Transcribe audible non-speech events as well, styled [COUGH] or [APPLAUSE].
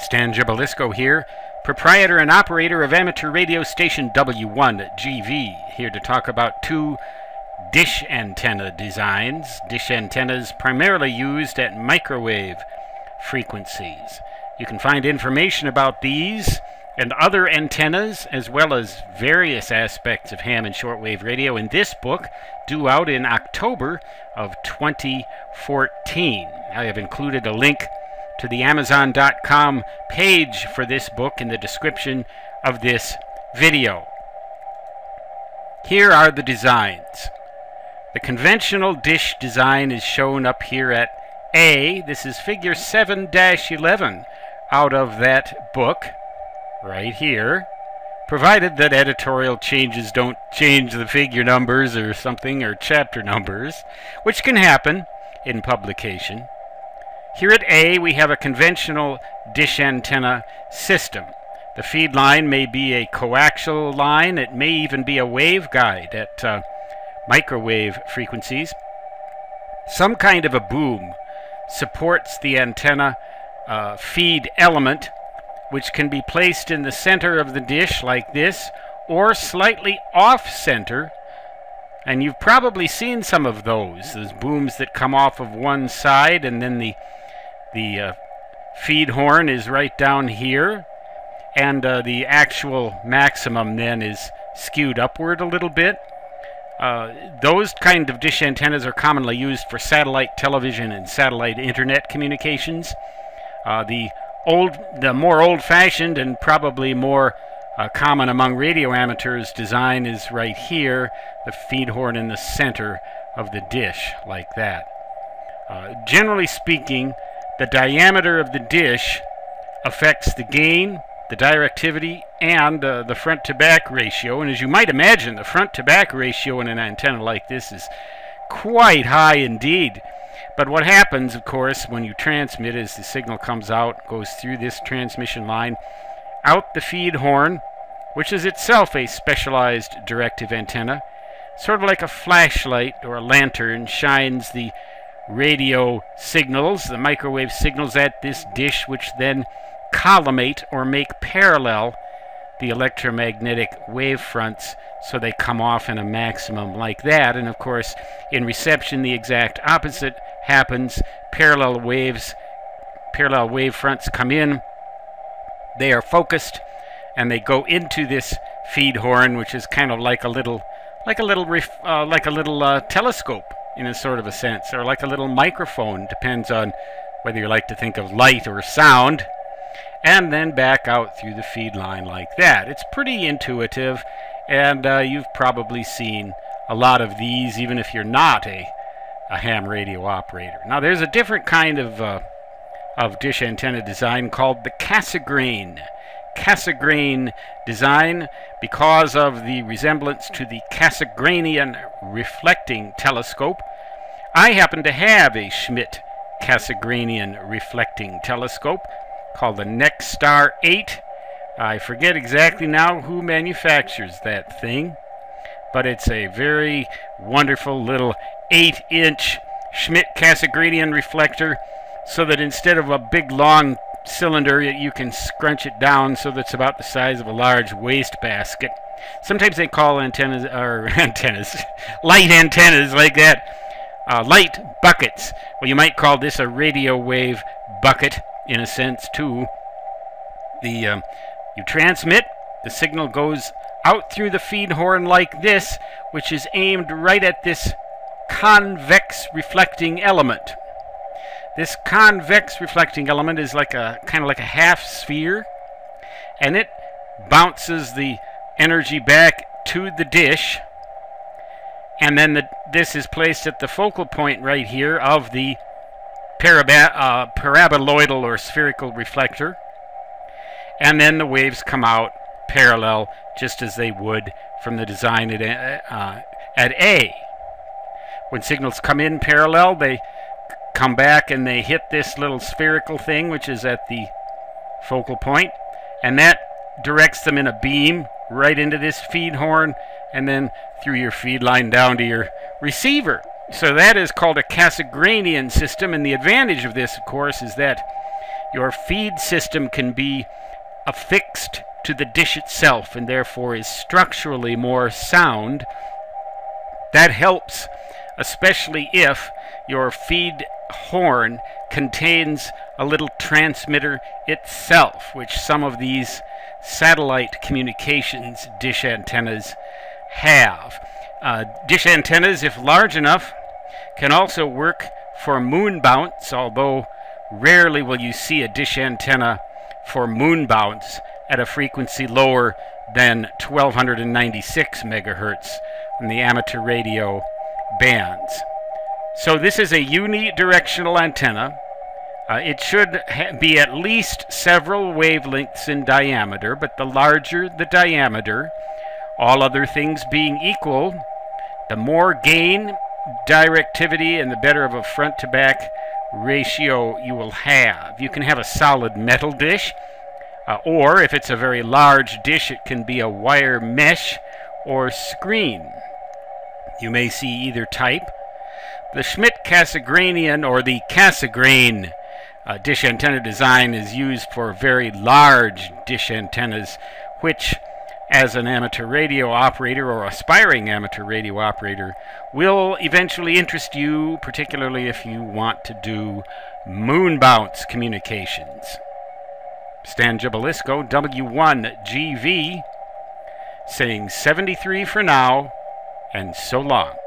Stan Gibilisco here, proprietor and operator of amateur radio station W1GV, here to talk about two dish antenna designs. Dish antennas primarily used at microwave frequencies. You can find information about these and other antennas, as well as various aspects of ham and shortwave radio, in this book, due out in October of 2014. I have included a link to the Amazon.com page for this book in the description of this video. Here are the designs. The conventional dish design is shown up here at A. This is figure 7 11 out of that book, right here, provided that editorial changes don't change the figure numbers or something, or chapter numbers, which can happen in publication. Here at A, we have a conventional dish antenna system. The feed line may be a coaxial line, it may even be a waveguide at uh, microwave frequencies. Some kind of a boom supports the antenna uh, feed element, which can be placed in the center of the dish like this, or slightly off center. And you've probably seen some of those, those booms that come off of one side and then the the uh, feed horn is right down here, and uh, the actual maximum then is skewed upward a little bit. Uh, those kind of dish antennas are commonly used for satellite television and satellite internet communications. Uh, the old, the more old-fashioned and probably more uh, common among radio amateurs design is right here, the feed horn in the center of the dish, like that. Uh, generally speaking, the diameter of the dish affects the gain, the directivity, and uh, the front to back ratio. And as you might imagine, the front to back ratio in an antenna like this is quite high indeed. But what happens, of course, when you transmit is the signal comes out, goes through this transmission line, out the feed horn, which is itself a specialized directive antenna, sort of like a flashlight or a lantern, shines the radio signals, the microwave signals at this dish, which then collimate or make parallel the electromagnetic wave fronts so they come off in a maximum like that. And of course, in reception, the exact opposite happens. Parallel waves, parallel wave fronts come in, they are focused, and they go into this feed horn, which is kind of like a little, like a little, uh, like a little uh, telescope in a sort of a sense, or like a little microphone, depends on whether you like to think of light or sound, and then back out through the feed line like that. It's pretty intuitive, and uh, you've probably seen a lot of these, even if you're not a, a ham radio operator. Now, there's a different kind of, uh, of dish antenna design called the Cassegrain. Cassegrain design because of the resemblance to the Cassegrainian reflecting telescope. I happen to have a Schmidt Cassegrainian reflecting telescope called the Nexstar 8. I forget exactly now who manufactures that thing, but it's a very wonderful little 8 inch Schmidt Cassegrainian reflector so that instead of a big long cylinder, you can scrunch it down so that it's about the size of a large wastebasket. Sometimes they call antennas, or [LAUGHS] antennas, light antennas like that, uh, light buckets. Well, you might call this a radio wave bucket in a sense too. The um, you transmit, the signal goes out through the feed horn like this, which is aimed right at this convex reflecting element. This convex reflecting element is like a kind of like a half sphere, and it bounces the energy back to the dish, and then the, this is placed at the focal point right here of the uh, paraboloidal or spherical reflector, and then the waves come out parallel just as they would from the design at, uh, at A. When signals come in parallel, they come back and they hit this little spherical thing, which is at the focal point, and that directs them in a beam right into this feed horn and then through your feed line down to your receiver. So that is called a Cassegrainian system, and the advantage of this, of course, is that your feed system can be affixed to the dish itself and therefore is structurally more sound. That helps, especially if your feed horn contains a little transmitter itself, which some of these satellite communications dish antennas have. Uh, dish antennas, if large enough, can also work for moon bounce, although rarely will you see a dish antenna for moon bounce at a frequency lower than 1296 megahertz in the amateur radio bands. So this is a unidirectional antenna. Uh, it should be at least several wavelengths in diameter, but the larger the diameter, all other things being equal, the more gain, directivity, and the better of a front to back ratio you will have. You can have a solid metal dish, uh, or if it's a very large dish, it can be a wire mesh or screen. You may see either type. The Schmidt-Cassegrainian or the Cassegrain uh, dish antenna design is used for very large dish antennas, which as an amateur radio operator or aspiring amateur radio operator will eventually interest you, particularly if you want to do moon bounce communications. Stan Gibilisco, W1GV, saying 73 for now, and so long.